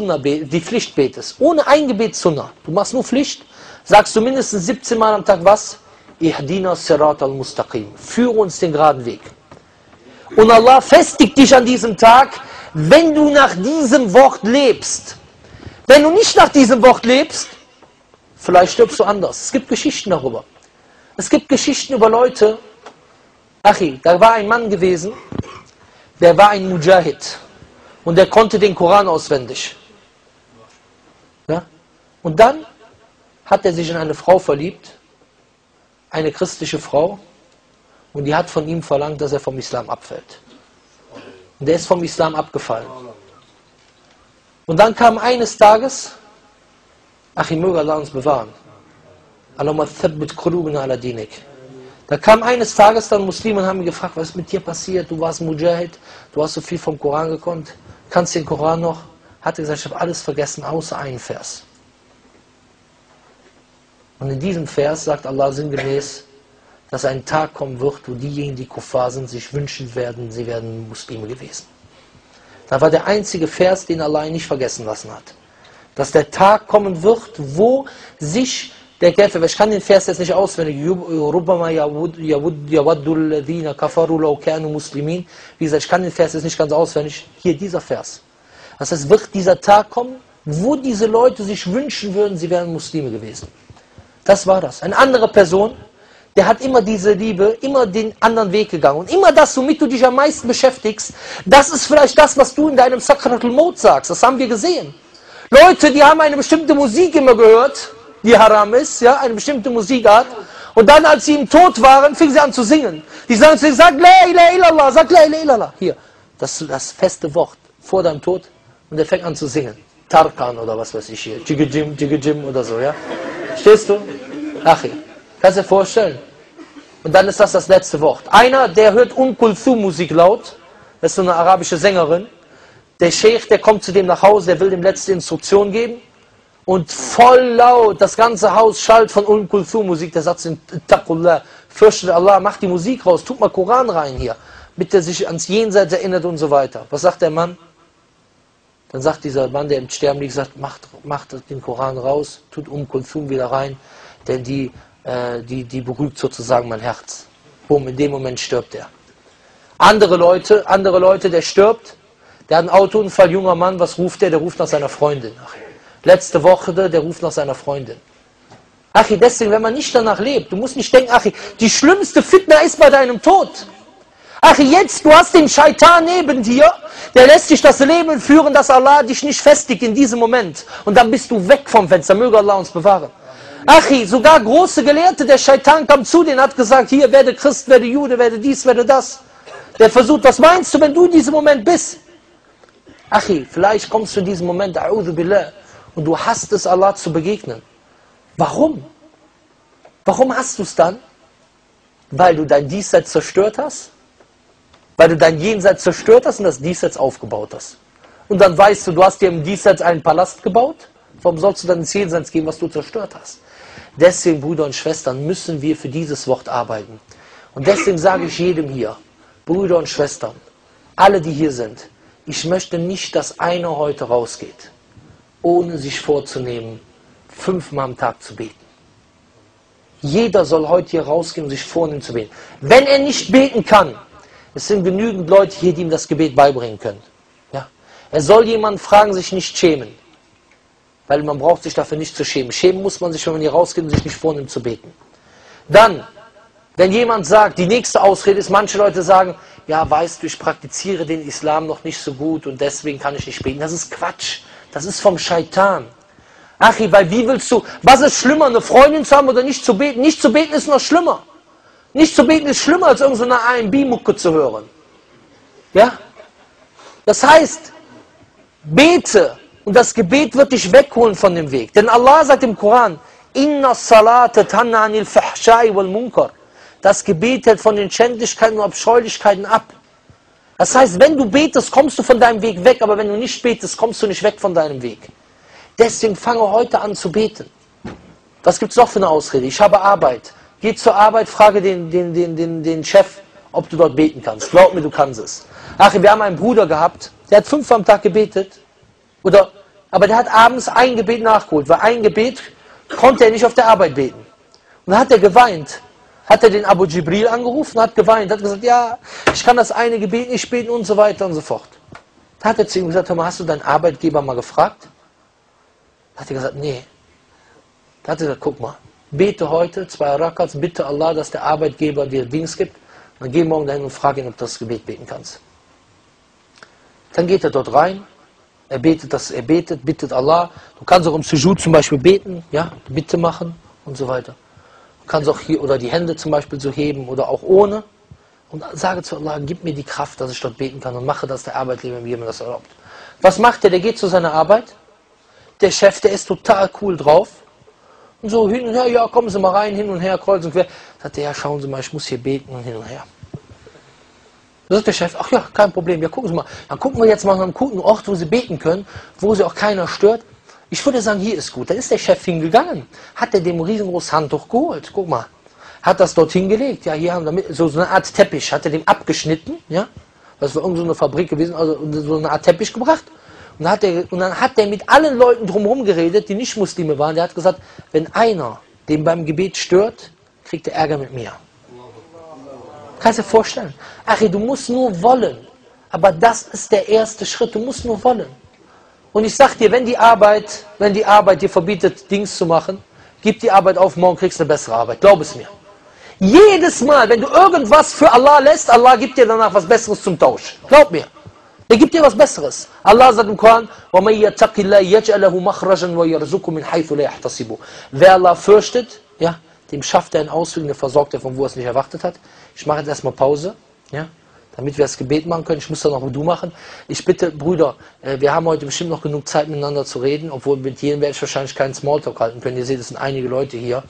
die Pflicht betest, ohne ein Gebet Sunnah, du machst nur Pflicht, sagst du mindestens 17 Mal am Tag was? Ihdina Sirat al-Mustaqim. Führe uns den geraden Weg. Und Allah festigt dich an diesem Tag, wenn du nach diesem Wort lebst. Wenn du nicht nach diesem Wort lebst, vielleicht stirbst du anders. Es gibt Geschichten darüber. Es gibt Geschichten über Leute, Achi, da war ein Mann gewesen, der war ein Mujahid und der konnte den Koran auswendig. Ja? Und dann hat er sich in eine Frau verliebt, eine christliche Frau, und die hat von ihm verlangt, dass er vom Islam abfällt. Und der ist vom Islam abgefallen. Und dann kam eines Tages, ach, ich möge Allah uns bewahren. Da kam eines Tages dann Muslime und haben gefragt, was ist mit dir passiert? Du warst Mujahid, du hast so viel vom Koran gekonnt, kannst den Koran noch? Hat gesagt, ich habe alles vergessen, außer einen Vers. Und in diesem Vers sagt Allah sinngemäß, dass ein Tag kommen wird, wo diejenigen, die Kuffar sind, sich wünschen werden, sie wären Muslime gewesen. Da war der einzige Vers, den Allah nicht vergessen lassen hat. Dass der Tag kommen wird, wo sich der Käfer, ich kann den Vers jetzt nicht auswendig, Wie gesagt, ich kann den Vers jetzt nicht ganz auswendig. Hier, dieser Vers. Das heißt, wird dieser Tag kommen, wo diese Leute sich wünschen würden, sie wären Muslime gewesen. Das war das. Eine andere Person, der hat immer diese Liebe, immer den anderen Weg gegangen. Und immer das, womit du dich am meisten beschäftigst, das ist vielleicht das, was du in deinem Sakratul Mot sagst. Das haben wir gesehen. Leute, die haben eine bestimmte Musik immer gehört, die haram ist, ja, eine bestimmte Musikart. Und dann, als sie im Tod waren, fingen sie an zu singen. Die sagen zu ihm, sag La ilaha illallah, sag La ilaha illallah. Hier, das das feste Wort vor deinem Tod. Und er fängt an zu singen. Tarkan oder was weiß ich hier. Jigajim, Jigajim oder so, ja. Stehst du? Ach, kannst du dir vorstellen? Und dann ist das das letzte Wort. Einer, der hört Um Musik laut, das ist so eine arabische Sängerin. Der Sheikh, der kommt zu dem nach Hause, der will dem letzte Instruktion geben. Und voll laut, das ganze Haus schallt von Um Musik. Der sagt zu Taqullah, fürchtet Allah, mach die Musik raus, tut mal Koran rein hier. Damit er sich ans Jenseits erinnert und so weiter. Was sagt der Mann? Dann sagt dieser Mann, der im Sterben liegt, sagt, macht, macht den Koran raus, tut Um wieder rein, denn die äh, die, die beruhigt sozusagen mein Herz. Boom, in dem Moment stirbt er. Andere Leute, andere Leute, der stirbt, der hat einen Autounfall, junger Mann, was ruft der? Der ruft nach seiner Freundin. Letzte Woche, der ruft nach seiner Freundin. Achi, deswegen, wenn man nicht danach lebt, du musst nicht denken, Achi, die schlimmste Fitna ist bei deinem Tod. Achi, jetzt, du hast den Scheitan neben dir, der lässt dich das Leben führen, dass Allah dich nicht festigt in diesem Moment. Und dann bist du weg vom Fenster. Möge Allah uns bewahren. Achi, sogar große Gelehrte, der Scheitan kam zu denen, hat gesagt, hier werde Christ, werde Jude, werde dies, werde das. Der versucht, was meinst du, wenn du in diesem Moment bist? Achi, vielleicht kommst du in diesem Moment, billah, und du hast es, Allah zu begegnen. Warum? Warum hast du es dann? Weil du dein Diesseits zerstört hast? Weil du dein Jenseits zerstört hast und das Diesseits aufgebaut hast. Und dann weißt du, du hast dir im Diesseits einen Palast gebaut? Warum sollst du dann ins Jenseits gehen, was du zerstört hast? Deswegen, Brüder und Schwestern, müssen wir für dieses Wort arbeiten. Und deswegen sage ich jedem hier, Brüder und Schwestern, alle, die hier sind, ich möchte nicht, dass einer heute rausgeht, ohne sich vorzunehmen, fünfmal am Tag zu beten. Jeder soll heute hier rausgehen und sich vornehmen zu beten. Wenn er nicht beten kann, es sind genügend Leute hier, die ihm das Gebet beibringen können. Ja? Er soll jemanden fragen, sich nicht schämen weil man braucht sich dafür nicht zu schämen. Schämen muss man sich, wenn man hier rausgeht und sich nicht vornimmt zu beten. Dann, wenn jemand sagt, die nächste Ausrede ist, manche Leute sagen, ja, weißt du, ich praktiziere den Islam noch nicht so gut und deswegen kann ich nicht beten. Das ist Quatsch. Das ist vom Scheitan. Achi, weil wie willst du, was ist schlimmer, eine Freundin zu haben oder nicht zu beten? Nicht zu beten ist noch schlimmer. Nicht zu beten ist schlimmer, als irgendeine AMB-Mucke zu hören. Ja? Das heißt, bete, und das Gebet wird dich wegholen von dem Weg. Denn Allah sagt im Koran, Inna salate tanna fahshai wal munkar. Das Gebet hält von den Schändlichkeiten und Abscheulichkeiten ab. Das heißt, wenn du betest, kommst du von deinem Weg weg, aber wenn du nicht betest, kommst du nicht weg von deinem Weg. Deswegen fange heute an zu beten. Was gibt es noch für eine Ausrede? Ich habe Arbeit. Geh zur Arbeit, frage den, den, den, den, den Chef, ob du dort beten kannst. Glaub mir, du kannst es. Ach, wir haben einen Bruder gehabt, der hat fünf am Tag gebetet. Oder Aber der hat abends ein Gebet nachgeholt, weil ein Gebet konnte er nicht auf der Arbeit beten. Und dann hat er geweint. Hat er den Abu Jibril angerufen, hat geweint, hat gesagt, ja, ich kann das eine Gebet nicht beten und so weiter und so fort. Da hat er zu ihm gesagt, hast du deinen Arbeitgeber mal gefragt? Da hat er gesagt, nee. Da hat er gesagt, guck mal, bete heute zwei Rakats, bitte Allah, dass der Arbeitgeber dir Dings gibt. Dann geh morgen dahin und frag ihn, ob du das Gebet beten kannst. Dann geht er dort rein, er betet, das, er betet, bittet Allah. Du kannst auch im Sujud zum Beispiel beten, ja, Bitte machen und so weiter. Du kannst auch hier oder die Hände zum Beispiel so heben oder auch ohne. Und sage zu Allah, gib mir die Kraft, dass ich dort beten kann und mache, dass der Arbeitgeber mir das erlaubt. Was macht er? Der geht zu seiner Arbeit. Der Chef, der ist total cool drauf. Und so hin und her, ja, kommen Sie mal rein, hin und her, kreuz und quer. Sagt er, ja, schauen Sie mal, ich muss hier beten und hin und her. Da sagt der Chef, ach ja, kein Problem, ja, gucken Sie mal. Dann gucken wir jetzt mal nach einem guten Ort, wo Sie beten können, wo Sie auch keiner stört. Ich würde sagen, hier ist gut. Dann ist der Chef hingegangen, hat er dem riesengroßes Handtuch geholt. Guck mal, hat das dort hingelegt. Ja, hier haben wir so, so eine Art Teppich, hat er dem abgeschnitten, ja. Das war irgendeine so Fabrik gewesen, also so eine Art Teppich gebracht. Und dann, hat er, und dann hat er mit allen Leuten drumherum geredet, die nicht Muslime waren. Der hat gesagt, wenn einer den beim Gebet stört, kriegt er Ärger mit mir. Kannst du dir vorstellen? Achi, du musst nur wollen. Aber das ist der erste Schritt. Du musst nur wollen. Und ich sag dir, wenn die Arbeit, wenn die Arbeit dir verbietet, Dings zu machen, gib die Arbeit auf, morgen kriegst du eine bessere Arbeit. Glaub es mir. Jedes Mal, wenn du irgendwas für Allah lässt, Allah gibt dir danach was Besseres zum Tausch. Glaub mir. Er gibt dir was Besseres. Allah sagt im Koran, Wer Allah fürchtet, ja, dem schafft er einen Ausweg, der versorgt er, von wo er es nicht erwartet hat. Ich mache jetzt erstmal Pause, ja, damit wir das Gebet machen können. Ich muss dann noch du machen. Ich bitte, Brüder, äh, wir haben heute bestimmt noch genug Zeit miteinander zu reden, obwohl mit jedem werde ich wahrscheinlich keinen Smalltalk halten können. Ihr seht, es sind einige Leute hier.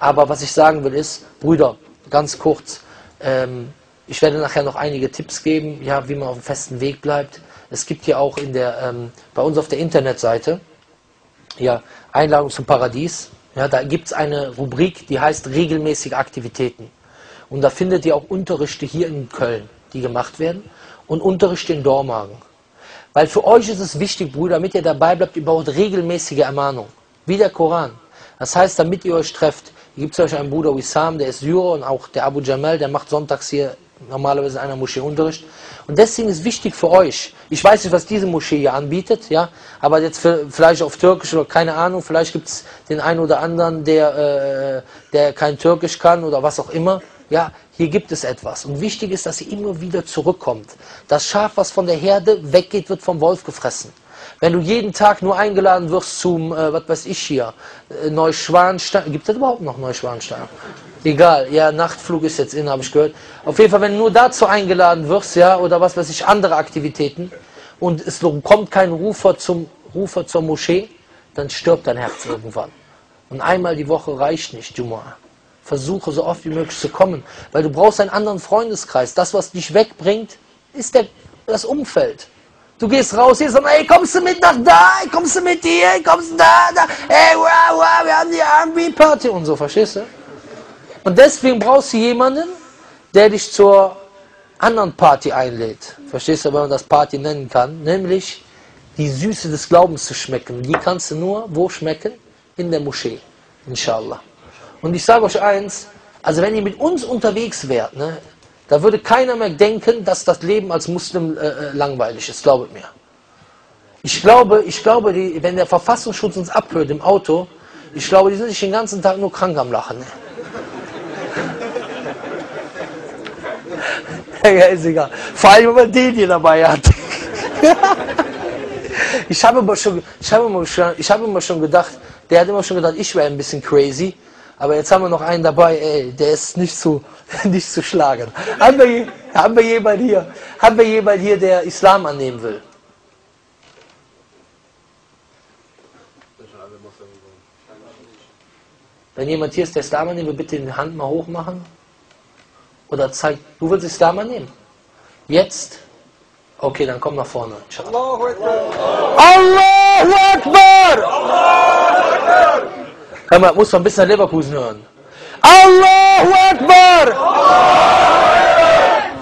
Aber was ich sagen will ist, Brüder, ganz kurz, ähm, ich werde nachher noch einige Tipps geben, ja, wie man auf dem festen Weg bleibt. Es gibt hier auch in der, ähm, bei uns auf der Internetseite ja, Einladung zum Paradies. Ja, da gibt es eine Rubrik, die heißt regelmäßige Aktivitäten. Und da findet ihr auch Unterrichte hier in Köln, die gemacht werden, und Unterrichte in Dormagen. Weil für euch ist es wichtig, Brüder, damit ihr dabei bleibt, ihr braucht regelmäßige Ermahnung. Wie der Koran. Das heißt, damit ihr euch trefft. Gibt es euch einen Bruder Wissam, der ist Syrer und auch der Abu Jamal, der macht sonntags hier normalerweise in einer Moschee Unterricht. Und deswegen ist wichtig für euch, ich weiß nicht, was diese Moschee hier anbietet, ja, aber jetzt vielleicht auf Türkisch oder keine Ahnung, vielleicht gibt es den einen oder anderen, der, äh, der kein Türkisch kann oder was auch immer. Ja, hier gibt es etwas. Und wichtig ist, dass ihr immer wieder zurückkommt. Das Schaf, was von der Herde weggeht, wird vom Wolf gefressen. Wenn du jeden Tag nur eingeladen wirst zum, äh, was weiß ich hier, äh, Neuschwanstein, gibt es überhaupt noch Neuschwanstein? Egal, ja, Nachtflug ist jetzt in, habe ich gehört. Auf jeden Fall, wenn du nur dazu eingeladen wirst, ja, oder was weiß ich, andere Aktivitäten, und es kommt kein Rufer, zum, Rufer zur Moschee, dann stirbt dein Herz irgendwann. Und einmal die Woche reicht nicht, Jumu'ah. Versuche so oft wie möglich zu kommen, weil du brauchst einen anderen Freundeskreis. Das, was dich wegbringt, ist der, das Umfeld. Du gehst raus, hier sagst, ey, kommst du mit nach da, kommst du mit hier, kommst du da, da, ey, wow, wow, wir haben die R&B-Party und so, verstehst du? Und deswegen brauchst du jemanden, der dich zur anderen Party einlädt. Verstehst du, wenn man das Party nennen kann? Nämlich die Süße des Glaubens zu schmecken. Die kannst du nur wo schmecken? In der Moschee. Inshallah. Und ich sage euch eins, also wenn ihr mit uns unterwegs wärt, ne, da würde keiner mehr denken, dass das Leben als Muslim äh, äh langweilig ist, glaubet mir. Ich glaube, ich glaube die, wenn der Verfassungsschutz uns abhört im Auto, ich glaube, die sind sich den ganzen Tag nur krank am Lachen. Ne? Ja, ist egal. Vor allem, wenn man den hier dabei hat. ich habe immer schon, ich habe immer schon, ich habe immer schon gedacht, der hat immer schon gedacht, ich wäre ein bisschen crazy. Aber jetzt haben wir noch einen dabei, ey, der ist nicht zu, nicht zu schlagen. Haben wir, haben wir jemanden hier, haben wir jemanden hier, der Islam annehmen will? Wenn jemand hier ist, der Islam annehmen will, bitte die Hand mal hoch machen. Oder zeigt, du willst Islam annehmen? Jetzt? Okay, dann komm nach vorne. Allahu Akbar! Allahu Akbar! Hör mal, muss man ein bisschen Leverkusen hören. Allahu Akbar!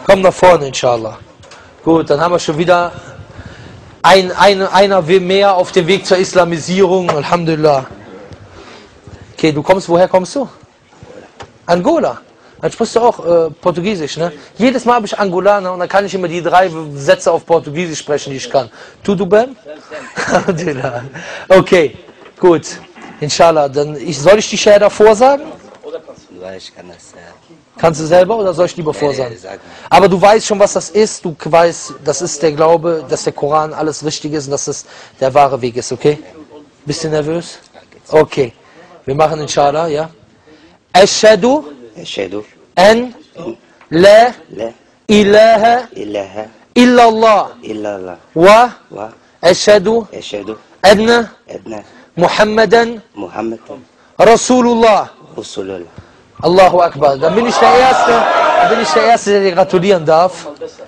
Komm nach vorne, inshallah. Gut, dann haben wir schon wieder Ein, ein, einer mehr auf dem Weg zur Islamisierung. Alhamdulillah. Okay, du kommst, woher kommst du? Angola. Dann sprichst du auch äh, Portugiesisch, ne? Jedes Mal habe ich Angolaner und dann kann ich immer die drei Sätze auf Portugiesisch sprechen, die ich kann. Tudo bem? Okay, gut. Inshallah, dann ich, soll ich die Shahada vorsagen? Ich kann das. Kannst du selber oder soll ich lieber vorsagen? Aber du weißt schon, was das ist. Du weißt, das ist der Glaube, dass der Koran alles richtig ist und dass es der wahre Weg ist, okay? Bist du nervös? Okay. Wir machen inshallah, ja? Ashhadu أشهد la لا ilaha إله illallah إلا الله wa ashhadu وأشهد anna أن Muhammadan محمد Rasulullah. رسول الله Allahu Akbar. Dann bin ich der Erste, dann bin ich der Erste, der dir gratulieren darf.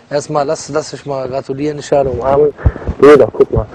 Erstmal, lass, lass mich mal gratulieren, inshallah, umarmen. Bruder, guck mal.